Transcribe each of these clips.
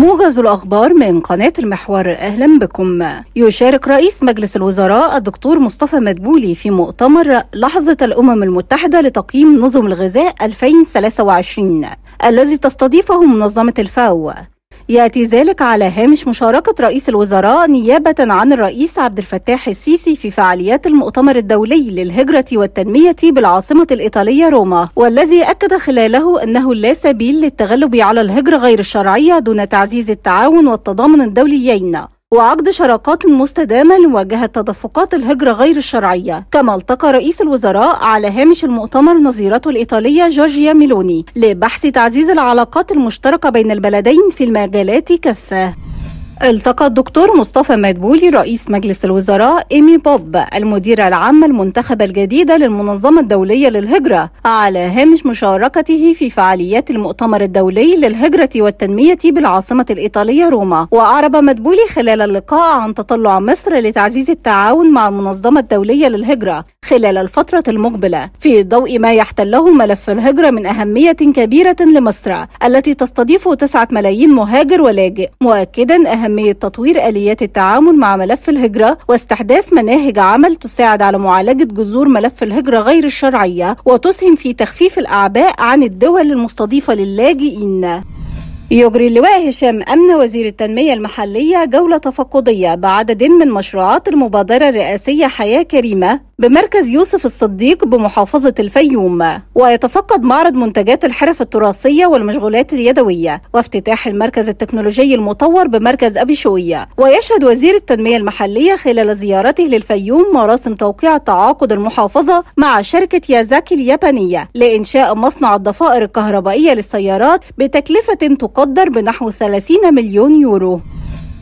موجز الأخبار من قناة المحور أهلا بكم. يشارك رئيس مجلس الوزراء الدكتور مصطفى مدبولي في مؤتمر لحظة الأمم المتحدة لتقييم نظم الغذاء 2023 الذي تستضيفه منظمة الفاو. يأتي ذلك على هامش مشاركة رئيس الوزراء نيابة عن الرئيس عبد الفتاح السيسي في فعاليات المؤتمر الدولي للهجرة والتنمية بالعاصمة الإيطالية روما والذي أكد خلاله أنه لا سبيل للتغلب على الهجرة غير الشرعية دون تعزيز التعاون والتضامن الدوليين. وعقد شراكات مستدامة لمواجهة تدفقات الهجرة غير الشرعية كما التقى رئيس الوزراء على هامش المؤتمر نظيرته الإيطالية جورجيا ميلوني لبحث تعزيز العلاقات المشتركة بين البلدين في المجالات كافة. التقى الدكتور مصطفى مدبولي رئيس مجلس الوزراء إيمي بوب المديرة العامة المنتخبة الجديدة للمنظمة الدولية للهجرة على هامش مشاركته في فعاليات المؤتمر الدولي للهجرة والتنمية بالعاصمة الإيطالية روما. وأعرب مدبولي خلال اللقاء عن تطلع مصر لتعزيز التعاون مع المنظمة الدولية للهجرة خلال الفترة المقبلة. في ضوء ما يحتله ملف الهجرة من أهمية كبيرة لمصر التي تستضيف تسعة ملايين مهاجر ولاجئ. مؤكدا أهمية أهمية تطوير آليات التعامل مع ملف الهجرة واستحداث مناهج عمل تساعد على معالجة جذور ملف الهجرة غير الشرعية وتسهم في تخفيف الأعباء عن الدول المستضيفة للاجئين. يجري اللواء هشام أمن وزير التنمية المحلية جولة تفقدية بعدد من مشروعات المبادرة الرئاسية حياة كريمة بمركز يوسف الصديق بمحافظة الفيوم ويتفقد معرض منتجات الحرف التراثية والمشغولات اليدوية وافتتاح المركز التكنولوجي المطور بمركز أبي شوية ويشهد وزير التنمية المحلية خلال زيارته للفيوم مراسم توقيع تعاقد المحافظة مع شركة يازاكي اليابانية لإنشاء مصنع الضفائر الكهربائية للسيارات بتكلفة تقدر بنحو 30 مليون يورو.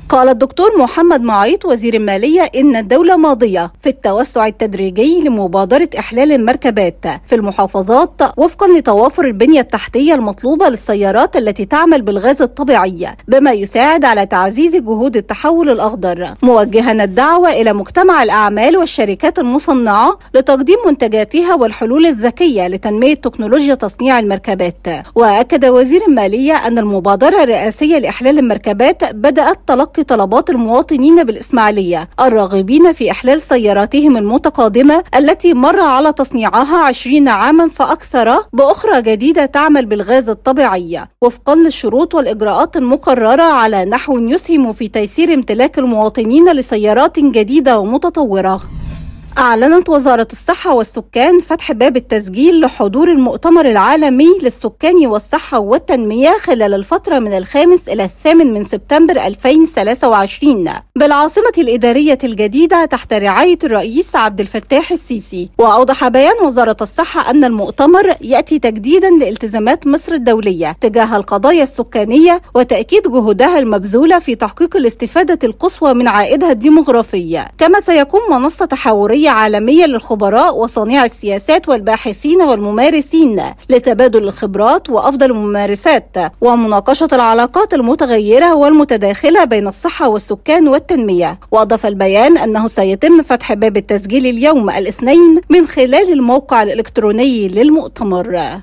قال الدكتور محمد معيط وزير المالية إن الدولة ماضية في التوسع التدريجي لمبادرة إحلال المركبات في المحافظات وفقا لتوافر البنية التحتية المطلوبة للسيارات التي تعمل بالغاز الطبيعي بما يساعد على تعزيز جهود التحول الأخضر. موجها الدعوة إلى مجتمع الأعمال والشركات المصنعة لتقديم منتجاتها والحلول الذكية لتنمية تكنولوجيا تصنيع المركبات. وأكد وزير المالية أن المبادرة الرئاسية لإحلال المركبات بدأت تلقي تلقي طلبات المواطنين بالإسماعيلية الراغبين في إحلال سياراتهم المتقادمة التي مر على تصنيعها 20 عاما فأكثر بأخرى جديدة تعمل بالغاز الطبيعي. وفقا للشروط والإجراءات المقررة على نحو يسهم في تيسير امتلاك المواطنين لسيارات جديدة ومتطورة. أعلنت وزارة الصحة والسكان فتح باب التسجيل لحضور المؤتمر العالمي للسكان والصحة والتنمية خلال الفترة من الخامس إلى الثامن من سبتمبر 2023 بالعاصمة الإدارية الجديدة تحت رعاية الرئيس عبد الفتاح السيسي. وأوضح بيان وزارة الصحة أن المؤتمر يأتي تجديدا لالتزامات مصر الدولية تجاه القضايا السكانية وتأكيد جهودها المبذولة في تحقيق الاستفادة القصوى من عائدها الديمغرافي كما سيكون منصة تحاورية عالمية للخبراء وصانعي السياسات والباحثين والممارسين لتبادل الخبرات وأفضل الممارسات. ومناقشة العلاقات المتغيرة والمتداخلة بين الصحة والسكان والتنمية وأضاف البيان أنه سيتم فتح باب التسجيل اليوم الاثنين من خلال الموقع الإلكتروني للمؤتمر.